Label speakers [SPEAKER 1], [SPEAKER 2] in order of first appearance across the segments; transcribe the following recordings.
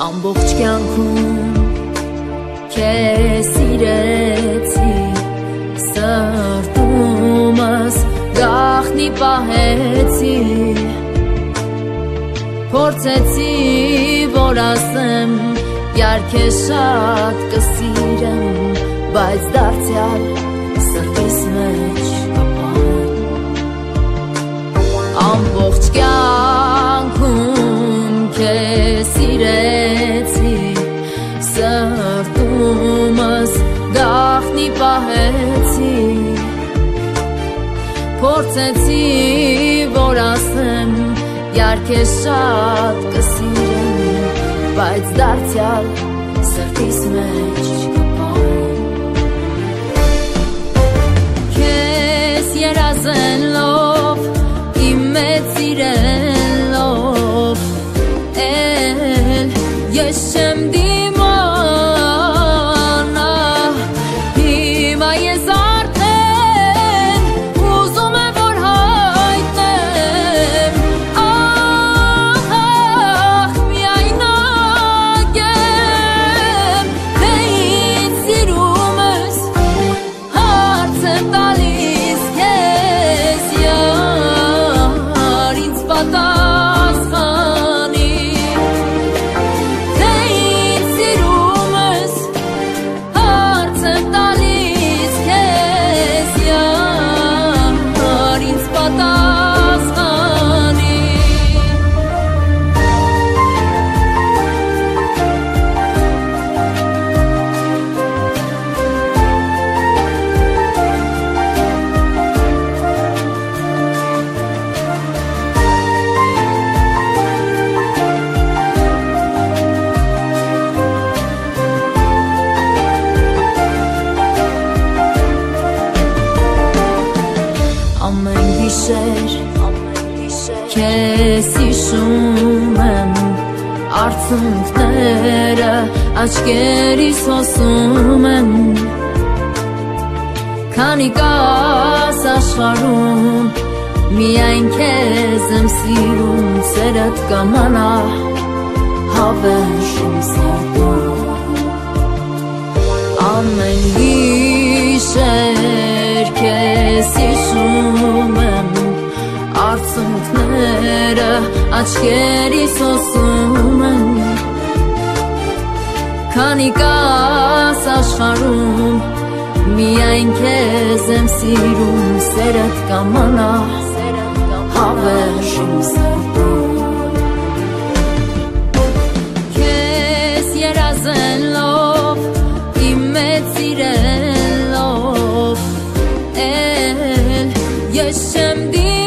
[SPEAKER 1] ամբողջ կյանքում քեզ սիրեցի սրտումս գախնի պահեցի փորձեցի որ ասեմ յար քեզ շատ կսիրեմ բայց դարձյալ սրտիս մեջ ամբողջ կյանք Փորձեցի, որ ասեմ, յարքեզ շատ կսիրեմ Բայց դարձյալ սրտիս մեջ Քեզ երազելով, իմ մեծ սիրելով Էլ ես չեմ դիմանա գիշեր քեզ հիշում եմ արցունքները աչքերիս հոսում եմ քանի կաս աշխարհում միայն քեզ եմ սիրում սերդ կամանա հավերժ իմ սրտում աչքերիս հոսում են քանի կաս աշխարհում միայն քեզ եմ սիրում սերդ կամանա հավերժ իմ սրտում Քեզ երազելով, իմ մեծ սիրելով Էլ ես չեմ դի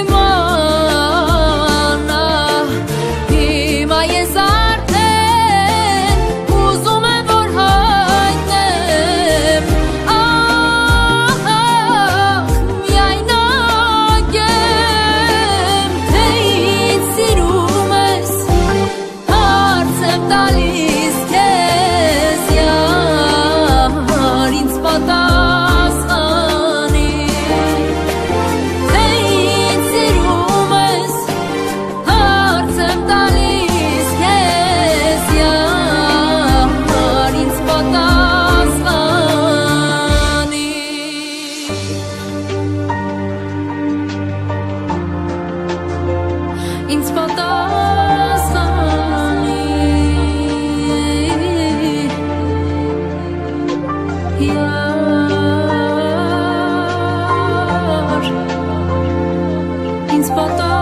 [SPEAKER 1] But the